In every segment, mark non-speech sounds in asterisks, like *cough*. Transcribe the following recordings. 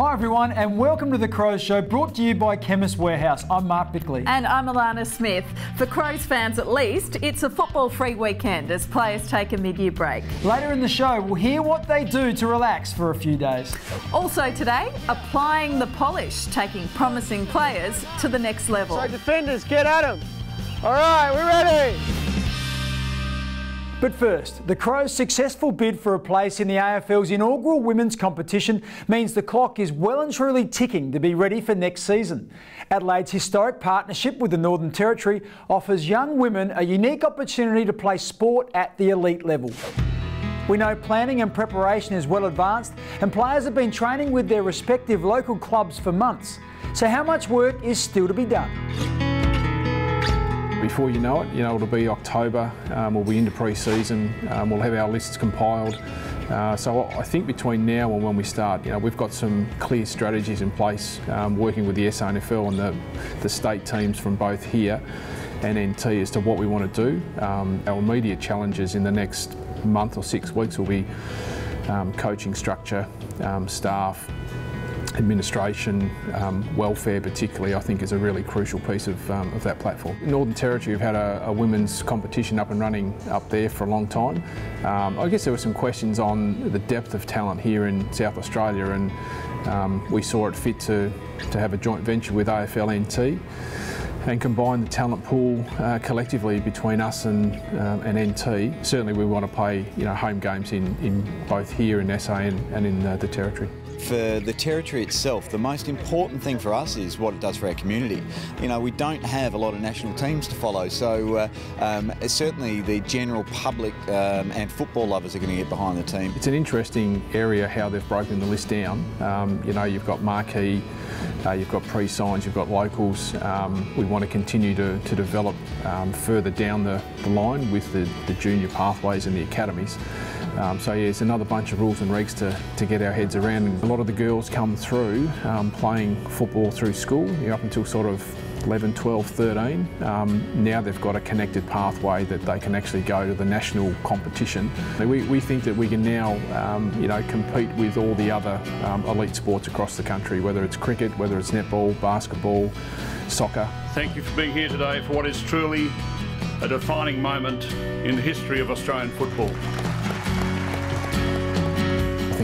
Hi everyone, and welcome to the Crows Show, brought to you by Chemist Warehouse. I'm Mark Bickley. And I'm Alana Smith. For Crows fans at least, it's a football-free weekend as players take a mid-year break. Later in the show, we'll hear what they do to relax for a few days. Also today, applying the polish, taking promising players to the next level. So defenders, get at them. All right, we're ready. But first, the Crows' successful bid for a place in the AFL's inaugural women's competition means the clock is well and truly ticking to be ready for next season. Adelaide's historic partnership with the Northern Territory offers young women a unique opportunity to play sport at the elite level. We know planning and preparation is well advanced, and players have been training with their respective local clubs for months. So, how much work is still to be done? Before you know it, you know, it'll be October, um, we'll be into pre-season, um, we'll have our lists compiled. Uh, so I think between now and when we start, you know, we've got some clear strategies in place, um, working with the SANFL and the, the state teams from both here and NT as to what we want to do. Um, our immediate challenges in the next month or six weeks will be um, coaching structure, um, staff, administration, um, welfare particularly, I think is a really crucial piece of, um, of that platform. Northern Territory have had a, a, women's competition up and running up there for a long time. Um, I guess there were some questions on the depth of talent here in South Australia and um, we saw it fit to, to have a joint venture with AFL NT and combine the talent pool uh, collectively between us and, um, and NT. Certainly we want to play you know, home games in, in both here in SA and, and in uh, the Territory. For the territory itself, the most important thing for us is what it does for our community. You know, we don't have a lot of national teams to follow, so uh, um, certainly the general public um, and football lovers are going to get behind the team. It's an interesting area how they've broken the list down. Um, you know, you've got marquee, uh, you've got pre-signs, you've got locals. Um, we want to continue to, to develop um, further down the, the line with the, the junior pathways and the academies. Um, so yeah, it's another bunch of rules and regs to, to get our heads around. A lot of the girls come through um, playing football through school you know, up until sort of 11, 12, 13. Um, now they've got a connected pathway that they can actually go to the national competition. We, we think that we can now, um, you know, compete with all the other um, elite sports across the country, whether it's cricket, whether it's netball, basketball, soccer. Thank you for being here today for what is truly a defining moment in the history of Australian football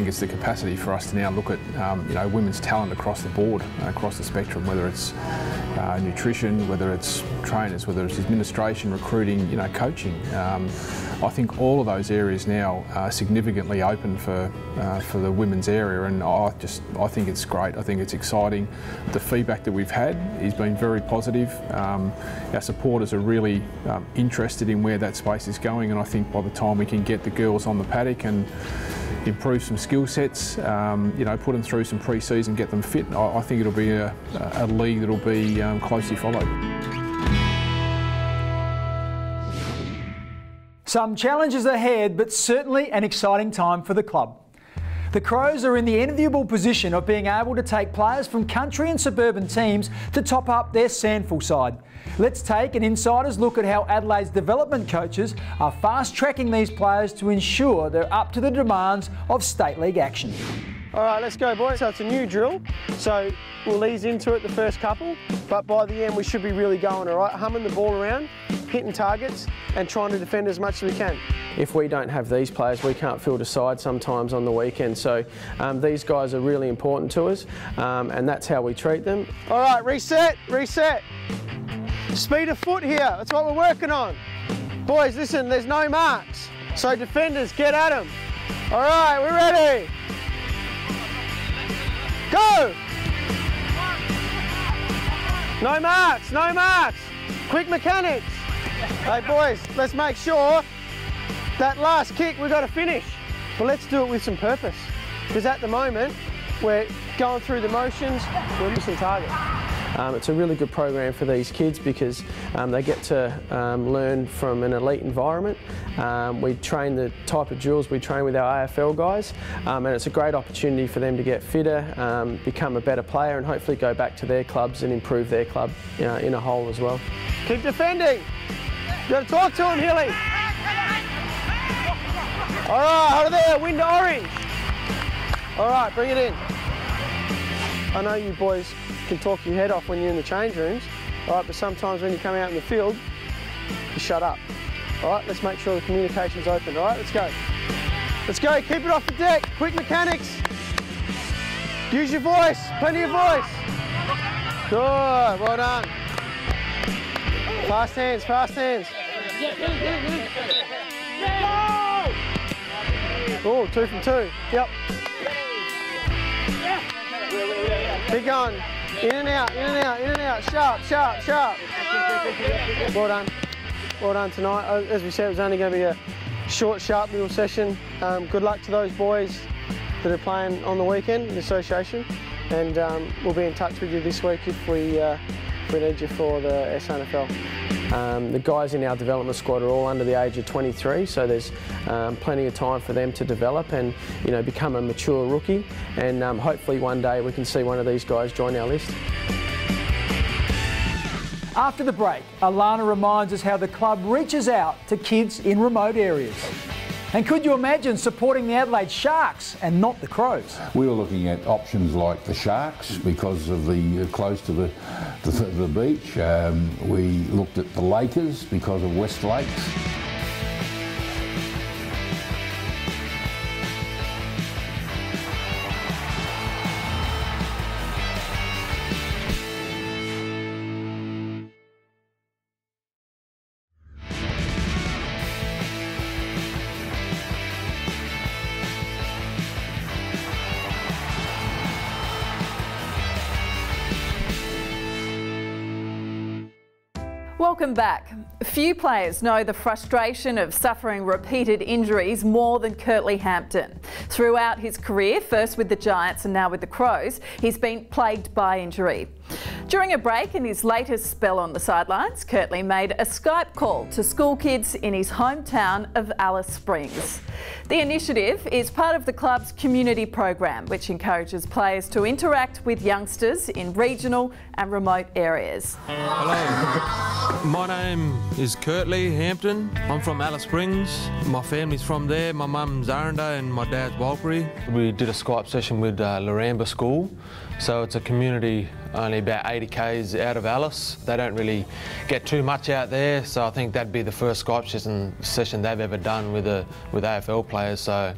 think it's the capacity for us to now look at um, you know women's talent across the board, across the spectrum, whether it's uh, nutrition, whether it's trainers, whether it's administration, recruiting, you know, coaching. Um, I think all of those areas now are significantly open for uh, for the women's area, and I just I think it's great. I think it's exciting. The feedback that we've had has been very positive. Um, our supporters are really um, interested in where that space is going, and I think by the time we can get the girls on the paddock and improve some skill sets, um, you know, put them through some pre-season, get them fit. I, I think it'll be a, a league that'll be um, closely followed. Some challenges ahead, but certainly an exciting time for the club. The Crows are in the enviable position of being able to take players from country and suburban teams to top up their SANFL side. Let's take an insider's look at how Adelaide's development coaches are fast tracking these players to ensure they're up to the demands of State League action. All right, let's go, boys. So it's a new drill. So we'll ease into it the first couple, but by the end we should be really going, all right? Humming the ball around, hitting targets, and trying to defend as much as we can. If we don't have these players, we can't field a side sometimes on the weekend. So um, these guys are really important to us, um, and that's how we treat them. All right, reset, reset. Speed of foot here, that's what we're working on. Boys, listen, there's no marks. So defenders, get at them. All right, we're ready. No marks, no marks. Quick mechanics. Hey boys, let's make sure that last kick we've got to finish. But let's do it with some purpose. Because at the moment, we're going through the motions, we're missing target. Um, it's a really good program for these kids because um, they get to um, learn from an elite environment. Um, we train the type of drills we train with our AFL guys um, and it's a great opportunity for them to get fitter, become a better player and hopefully go back to their clubs and improve their club you know, in a whole as well. Keep defending. You got to talk to him, Hilly. All right, over there, window orange. All right, bring it in. I know you boys can talk your head off when you're in the change rooms, right, but sometimes when you come out in the field, you shut up. All right, let's make sure the communication's open. All right, let's go. Let's go, keep it off the deck. Quick mechanics. Use your voice, plenty of voice. Good, well done. Fast hands, fast hands. Oh, two from two. Yep. Keep going. In and out, in and out, in and out. Sharp, sharp, sharp. Well done. Well done tonight. Uh, As we said, it was only going to be a short, sharp little session. Um, good luck to those boys that are playing on the weekend in the association. And um, we'll be in touch with you this week if we, uh, if we need you for the SANFL. Um, the guys in our development squad are all under the age of 23, so there's um, plenty of time for them to develop and you know become a mature rookie. And um, hopefully one day we can see one of these guys join our list. After the break, Alana reminds us how the club reaches out to kids in remote areas. And could you imagine supporting the Adelaide Sharks and not the Crows? We were looking at options like the Sharks because of the uh, close to the, the, the beach. Um, we looked at the Lakers because of West Lakes. Welcome back. Few players know the frustration of suffering repeated injuries more than Curtly Hampton. Throughout his career, first with the Giants and now with the Crows, he's been plagued by injury. During a break in his latest spell on the sidelines, Curtly made a Skype call to school kids in his hometown of Alice Springs. The initiative is part of the club's community program, which encourages players to interact with youngsters in regional and remote areas. Hello, my name is Curtly Hampton. I'm from Alice Springs. My family's from there. My mum's Aranda and my dad's Warlpiri. We did a Skype session with uh, Laramba School. So it's a community only about 80 k's out of Alice. They don't really get too much out there, so I think that'd be the first Skype session, session they've ever done with a, with AFL players. So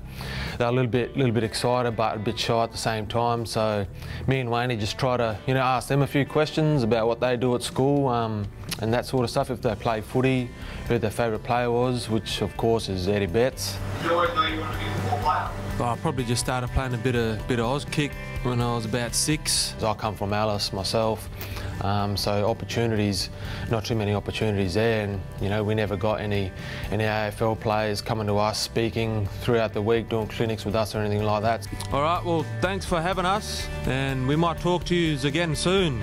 they're a little bit little bit excited, but a bit shy at the same time. So me and Wayne just try to you know ask them a few questions about what they do at school um, and that sort of stuff. If they play footy, who their favourite player was, which of course is Eddie Betts. Did you always know you wanted to be a football player? I probably just started playing a bit of bit of Oz kick when I was about six. I come from Alice myself, um, so opportunities, not too many opportunities there, and you know we never got any any AFL players coming to us speaking throughout the week, doing clinics with us or anything like that. All right, well thanks for having us, and we might talk to you again soon.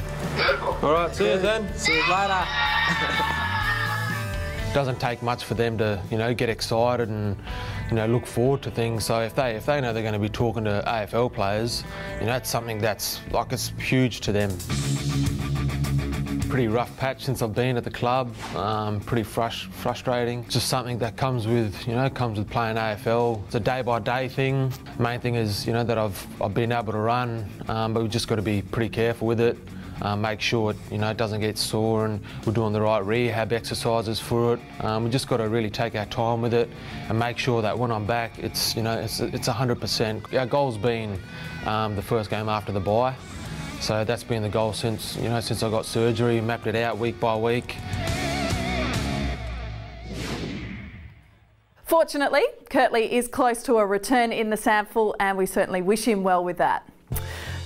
All right, see you then. See you later. *laughs* doesn't take much for them to, you know, get excited and, you know, look forward to things. So if they if they know they're going to be talking to AFL players, you know, it's something that's like it's huge to them. Pretty rough patch since I've been at the club. Um, pretty frus- frustrating. Just something that comes with, you know, comes with playing AFL. It's a day by day thing. Main thing is, you know, that I've I've been able to run, um, but we've just got to be pretty careful with it. Um, make sure it, you know, it doesn't get sore and we're doing the right rehab exercises for it. Um, we just got to really take our time with it and make sure that when I'm back, it's, you know, it's, it's 100%. Our goal's been um, the first game after the bye. So that's been the goal since, you know, since I got surgery, mapped it out week by week. Fortunately, Curtly is close to a return in the SANFL and we certainly wish him well with that.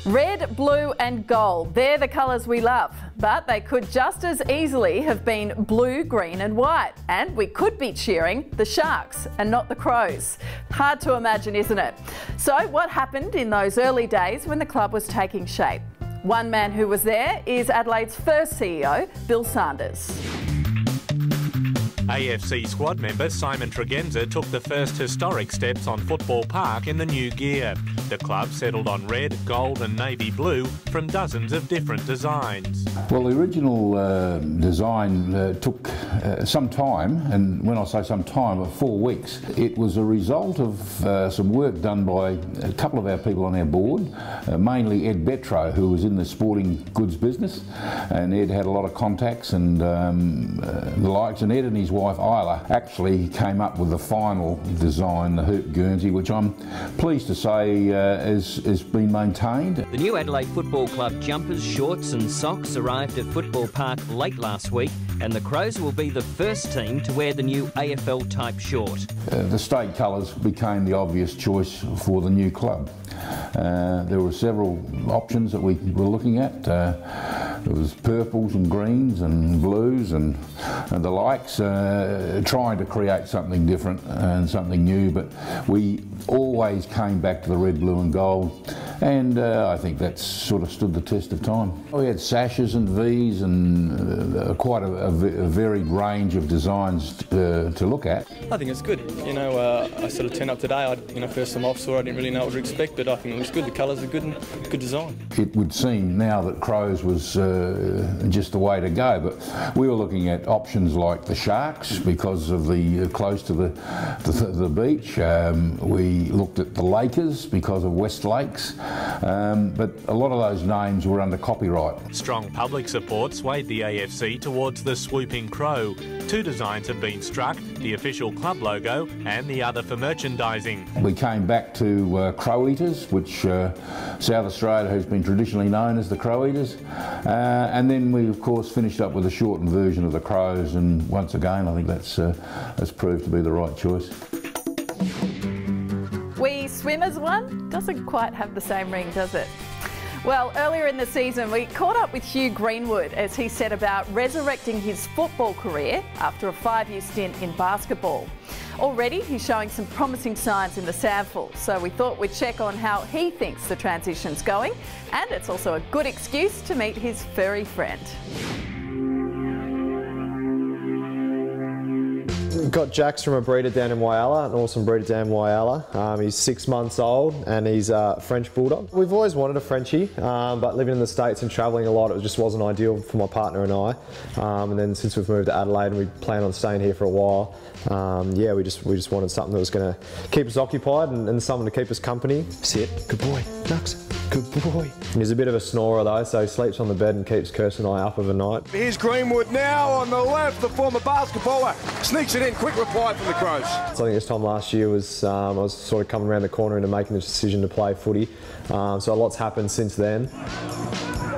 Red, blue and gold, they're the colours we love, but they could just as easily have been blue, green and white. And we could be cheering the Sharks and not the Crows. Hard to imagine, isn't it? So what happened in those early days when the club was taking shape? One man who was there is Adelaide's first CEO, Bill Sanders. AFC squad member Simon Tregenza took the first historic steps on Football Park in the new gear. The club settled on red, gold and navy blue from dozens of different designs. Well, the original uh, design uh, took uh, some time, and when I say some time, four weeks. It was a result of uh, some work done by a couple of our people on our board, uh, mainly Ed Betro, who was in the sporting goods business, and Ed had a lot of contacts and um, uh, the likes, and Ed and his wife Isla actually came up with the final design, the Hoop Guernsey, which I'm pleased to say uh, has, has been maintained. The new Adelaide Football Club jumpers, shorts and socks arrived at Football Park late last week and the Crows will be the first team to wear the new AFL type short. Uh, the state colours became the obvious choice for the new club. Uh, there were several options that we were looking at. Uh, there was purples and greens and blues and, and the likes, uh, trying to create something different and something new, but we always came back to the red, blue and gold and uh, I think that's sort of stood the test of time. We had sashes and V's and uh, quite a, a, varied range of designs to, to, look at. I think it's good. You know, uh, I sort of turned up today. I, you know, first time off saw, I didn't really know what to expect, but I think it looks good. The colours are good and good design. It would seem now that Crows was uh, just the way to go, but we were looking at options like the Sharks because of the uh, close to the the, the beach. Um, we looked at the Lakers because of West Lakes. Um, but a lot of those names were under copyright. Strong public support swayed the AFC towards the swooping crow. Two designs have been struck, the official club logo and the other for merchandising. We came back to uh, Crow Eaters, which uh, South Australia has been traditionally known as the Crow Eaters. Uh, and then we of course finished up with a shortened version of the Crows and once again I think that's, uh, that's proved to be the right choice. One doesn't quite have the same ring, does it? Well, earlier in the season, we caught up with Hugh Greenwood as he set about resurrecting his football career after a five year stint in basketball. Already, he's showing some promising signs in the SANFL, so we thought we'd check on how he thinks the transition's going, and it's also a good excuse to meet his furry friend. Got Jax from a breeder down in Whyalla, an awesome breeder down in Whyalla. Um, he's six months old and he's a French Bulldog. We've always wanted a Frenchie, um, but living in the States and travelling a lot, it just wasn't ideal for my partner and I. Um, and then since we've moved to Adelaide and we plan on staying here for a while, um, yeah, we just we just wanted something that was going to keep us occupied and, and someone to keep us company. Sit, good boy, Nux. Good boy. He's a bit of a snorer though, so he sleeps on the bed and keeps Kirsten and I up of a night. Here's Greenwood now on the left, the former basketballer. Sneaks it in, quick reply from the Crows. So I think this time last year was, um, I was sort of coming around the corner into making the decision to play footy. Um, so a lot's happened since then.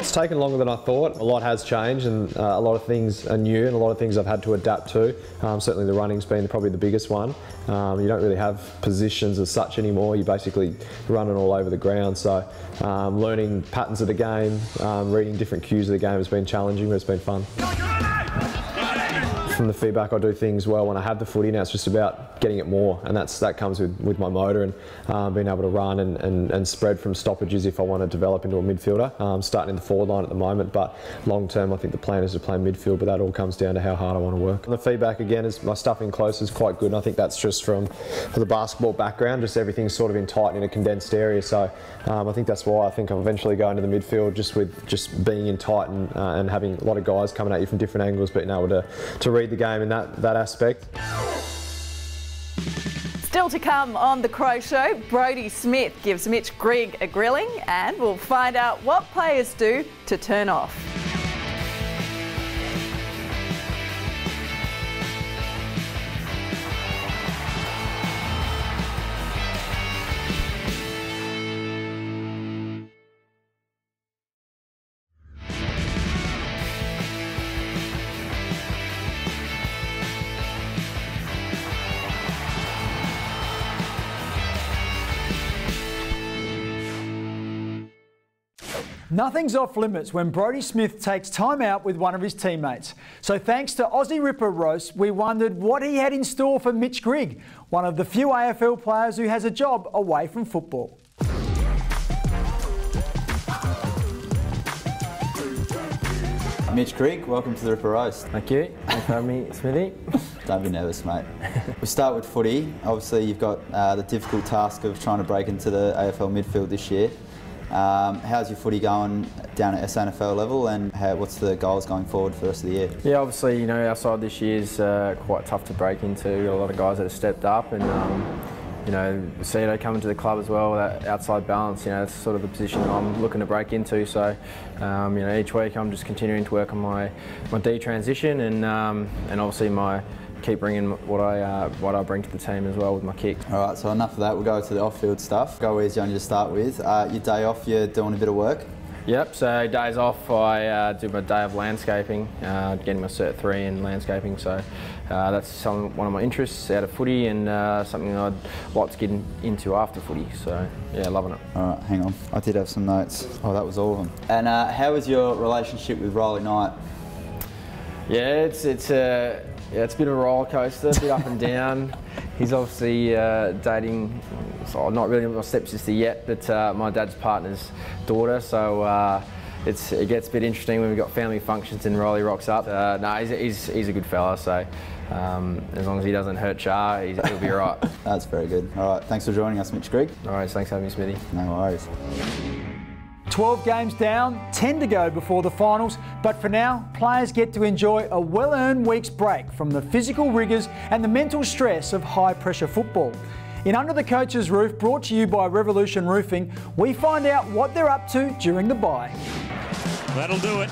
It's taken longer than I thought. A lot has changed and uh, a lot of things are new and a lot of things I've had to adapt to. Um, certainly the running's been probably the biggest one. Um, you don't really have positions as such anymore. You're basically running all over the ground. So um, learning patterns of the game, um, reading different cues of the game has been challenging, but it's been fun from the feedback, I do things well when I have the footy. Now it's just about getting it more, and that's that comes with, with my motor and um, being able to run and, and, and, spread from stoppages if I want to develop into a midfielder. Um, starting in the forward line at the moment, but long term, I think the plan is to play midfield. But that all comes down to how hard I want to work. And the feedback again is my stuff in close is quite good, and I think that's just from the basketball background. Just everything's sort of in tight in a condensed area. So um, I think that's why I think I'll eventually go into the midfield just with just being in tight and, uh, and having a lot of guys coming at you from different angles, but being able to to read the game in that, that aspect. Still to come on The Crow Show, Brodie Smith gives Mitch Grigg a grilling and we'll find out what players do to turn off. Nothing's off limits when Brodie Smith takes time out with one of his teammates. So thanks to Aussie Ripper Roast, we wondered what he had in store for Mitch Grigg, one of the few AFL players who has a job away from football. Mitch Grigg, welcome to the Ripper Roast. Thank you. Thanks for having me, Smithy. *laughs* Don't be nervous, mate. we start with footy. Obviously, you've got uh, the difficult task of trying to break into the AFL midfield this year. Um, how's your footy going down at SANFL level and how, what's the goals going forward for the rest of the year? Yeah, obviously, you know, our side this year is uh, quite tough to break into. A lot of guys that have stepped up and, um, you know, Cedo coming to the club as well, that outside balance, you know, that's sort of the position I'm looking to break into. So, um, you know, each week I'm just continuing to work on my, my D transition and, um, and obviously my keep bringing what I uh, what I bring to the team as well with my kick. All right, so enough of that. We'll go to the off-field stuff. Go easy on you to start with. Uh, your day off, you're doing a bit of work. Yep, so days off, I uh, do my day of landscaping, uh, getting my Cert 3 in landscaping, so uh, that's some, one of my interests out of footy and uh, something I'd like to get in, into after footy, so yeah, loving it. All right, hang on, I did have some notes. Oh, that was all of them. And uh, how was your relationship with Riley Knight? Yeah, it's, it's a yeah, it's a bit of a roller coaster, a bit up and down. *laughs* He's obviously uh, dating, so not really my stepsister yet, but uh, my dad's partner's daughter. So uh, it's, it gets a bit interesting when we've got family functions and Riley rocks up. Uh, no, he's, he's, he's, a good fella, so um, as long as he doesn't hurt Char, he'll be all right. *laughs* That's very good. All right, thanks for joining us, Mitch Grigg. All right, thanks for having me, Smithy. No worries. 12 games down, 10 to go before the finals, but for now, players get to enjoy a well earned week's break from the physical rigours and the mental stress of high pressure football. In Under the Coach's Roof, brought to you by Revolution Roofing, we find out what they're up to during the bye. That'll do it.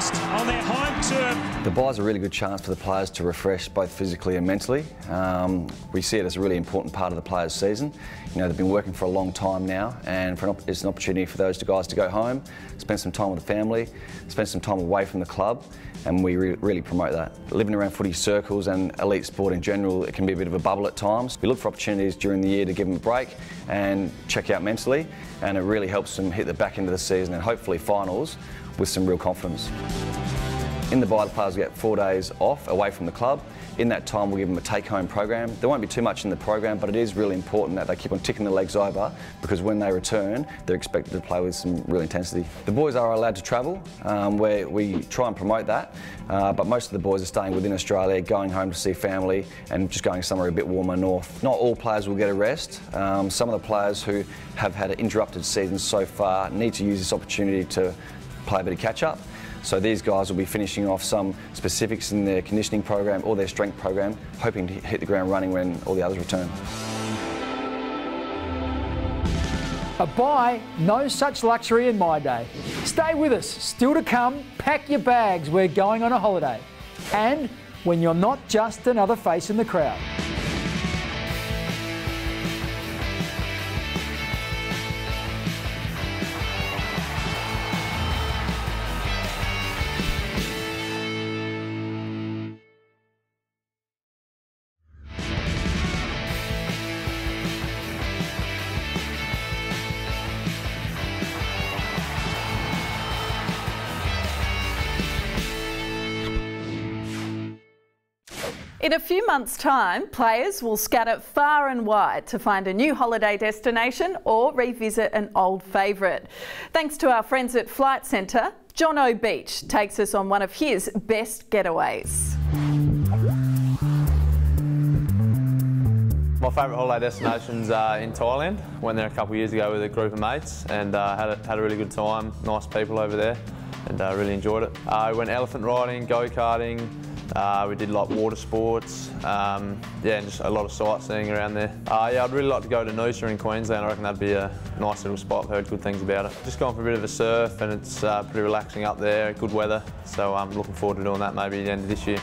On their home turf. The bye is a really good chance for the players to refresh both physically and mentally. Um, we see it as a really important part of the players' season. You know, they've been working for a long time now, and an it's an opportunity for those guys to go home, spend some time with the family, spend some time away from the club, and we re really promote that. Living around footy circles and elite sport in general, it can be a bit of a bubble at times. We look for opportunities during the year to give them a break and check out mentally, and it really helps them hit the back end of the season and hopefully finals with some real confidence. In the bye, the players get four days off away from the club. In that time, we'll give them a take-home program. There won't be too much in the program, but it is really important that they keep on ticking their legs over because when they return, they're expected to play with some real intensity. The boys are allowed to travel, um, where we try and promote that, uh, but most of the boys are staying within Australia, going home to see family and just going somewhere a bit warmer north. Not all players will get a rest. Um, some of the players who have had an interrupted season so far need to use this opportunity to play a bit of catch-up. So these guys will be finishing off some specifics in their conditioning program or their strength program, hoping to hit the ground running when all the others return. A bye, no such luxury in my day. Stay with us, still to come, pack your bags, we're going on a holiday. And when you're not just another face in the crowd. In a few months' time, players will scatter far and wide to find a new holiday destination or revisit an old favourite. Thanks to our friends at Flight Centre, Jono Beech takes us on one of his best getaways. My favourite holiday destination's uh, in Thailand. Went there a couple of years ago with a group of mates and uh, had, a, had a really good time. Nice people over there and uh, really enjoyed it. Uh, went elephant riding, go-karting, uh, we did like water sports, um, yeah, and just a lot of sightseeing around there. Uh, yeah, I'd really like to go to Noosa in Queensland. I reckon that'd be a nice little spot. I've heard good things about it. Just going for a bit of a surf, and it's uh, pretty relaxing up there. Good weather, so I'm looking forward to doing that maybe at the end of this year.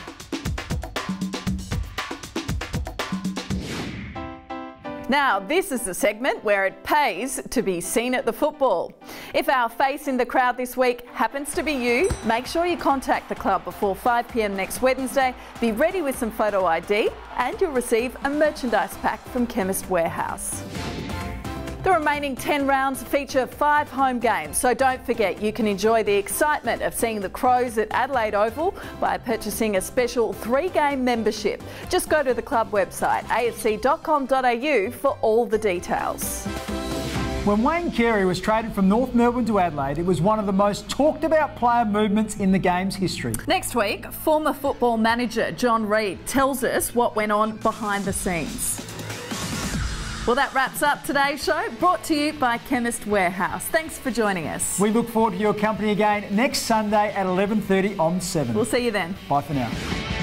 Now, this is the segment where it pays to be seen at the football. If our face in the crowd this week happens to be you, make sure you contact the club before 5pm next Wednesday. Be ready with some photo ID and you'll receive a merchandise pack from Chemist Warehouse. The remaining 10 rounds feature five home games, so don't forget you can enjoy the excitement of seeing the Crows at Adelaide Oval by purchasing a special three game membership. Just go to the club website afc.com.au for all the details. When Wayne Carey was traded from North Melbourne to Adelaide, it was one of the most talked about player movements in the game's history. Next week, former football manager John Reid tells us what went on behind the scenes. Well, that wraps up today's show, brought to you by Chemist Warehouse. Thanks for joining us. We look forward to your company again next Sunday at 11.30 on 7. We'll see you then. Bye for now.